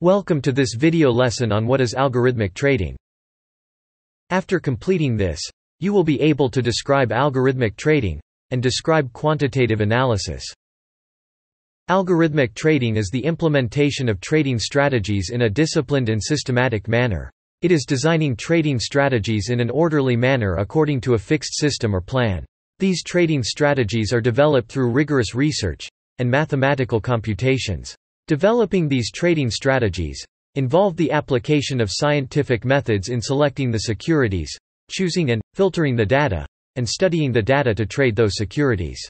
Welcome to this video lesson on what is algorithmic trading. After completing this, you will be able to describe algorithmic trading, and describe quantitative analysis. Algorithmic trading is the implementation of trading strategies in a disciplined and systematic manner. It is designing trading strategies in an orderly manner according to a fixed system or plan. These trading strategies are developed through rigorous research and mathematical computations. Developing these trading strategies involve the application of scientific methods in selecting the securities, choosing and filtering the data, and studying the data to trade those securities.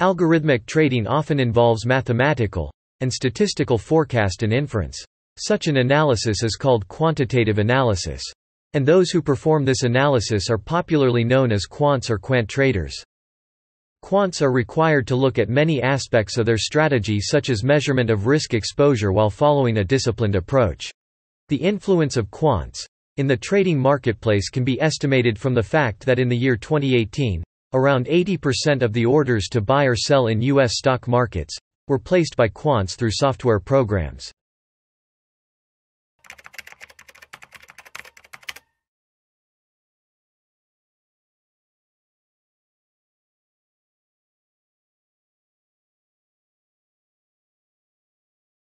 Algorithmic trading often involves mathematical and statistical forecast and inference. Such an analysis is called quantitative analysis. And those who perform this analysis are popularly known as quants or quant traders. Quants are required to look at many aspects of their strategy such as measurement of risk exposure while following a disciplined approach. The influence of quants in the trading marketplace can be estimated from the fact that in the year 2018, around 80% of the orders to buy or sell in U.S. stock markets were placed by quants through software programs.